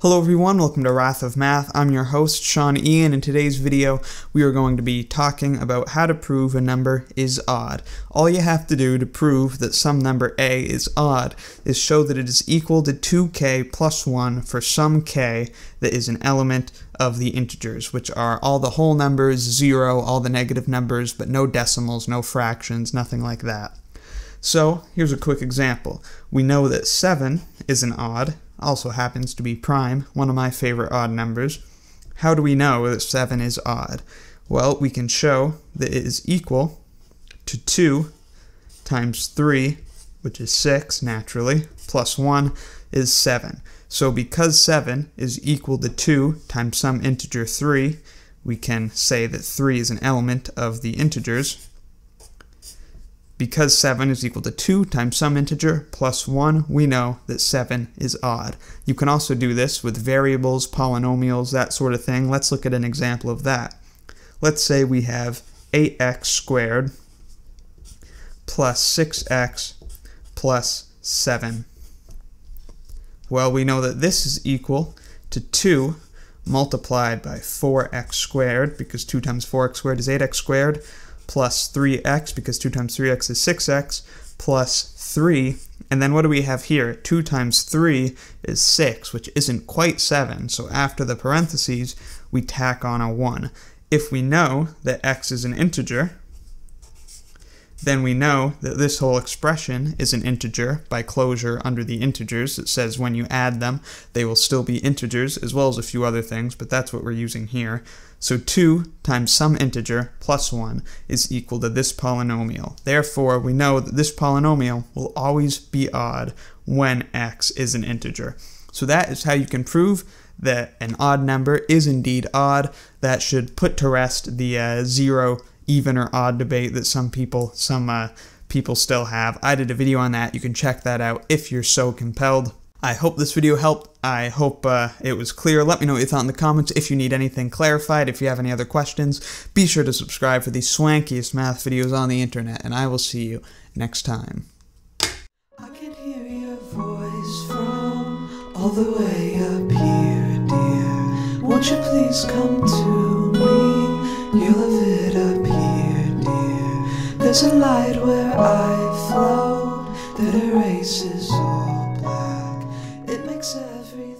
Hello everyone, welcome to Wrath of Math. I'm your host, Sean Ian. In today's video, we are going to be talking about how to prove a number is odd. All you have to do to prove that some number a is odd is show that it is equal to 2k plus 1 for some k that is an element of the integers, which are all the whole numbers, 0, all the negative numbers, but no decimals, no fractions, nothing like that. So, here's a quick example. We know that 7 is an odd, also happens to be prime, one of my favorite odd numbers. How do we know that 7 is odd? Well, we can show that it is equal to 2 times 3, which is 6 naturally, plus 1 is 7. So because 7 is equal to 2 times some integer 3, we can say that 3 is an element of the integers, because 7 is equal to 2 times some integer plus 1, we know that 7 is odd. You can also do this with variables, polynomials, that sort of thing. Let's look at an example of that. Let's say we have 8x squared plus 6x plus 7. Well, we know that this is equal to 2 multiplied by 4x squared, because 2 times 4x squared is 8x squared, plus 3x, because 2 times 3x is 6x, plus 3. And then what do we have here? 2 times 3 is 6, which isn't quite 7. So after the parentheses, we tack on a 1. If we know that x is an integer, then we know that this whole expression is an integer by closure under the integers. It says when you add them, they will still be integers, as well as a few other things, but that's what we're using here. So 2 times some integer plus 1 is equal to this polynomial. Therefore, we know that this polynomial will always be odd when x is an integer. So that is how you can prove that an odd number is indeed odd. That should put to rest the uh, zero even or odd debate that some people some uh, people still have. I did a video on that. You can check that out if you're so compelled. I hope this video helped. I hope uh, it was clear. Let me know what you thought in the comments. If you need anything clarified, if you have any other questions, be sure to subscribe for the swankiest math videos on the internet, and I will see you next time. I can hear your voice from all the way up here, dear. Won't you please come There's a light where I float that erases all black. It makes everything.